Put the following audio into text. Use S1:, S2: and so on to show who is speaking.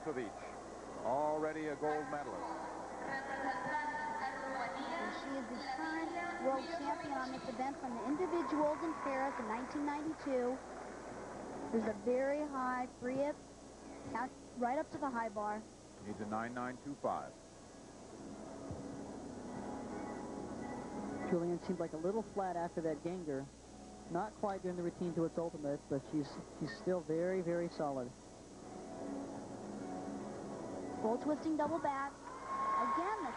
S1: Milosovici, already a gold medalist.
S2: And she is the current world champion on this event from the individuals in Paris in 1992. There's a very high free hip, right up to the high bar.
S1: Needs a 9925.
S3: Julian seemed like a little flat after that Gienger. Not quite doing the routine to its ultimate, but she's she's still very, very solid.
S2: Full twisting double back. Again, the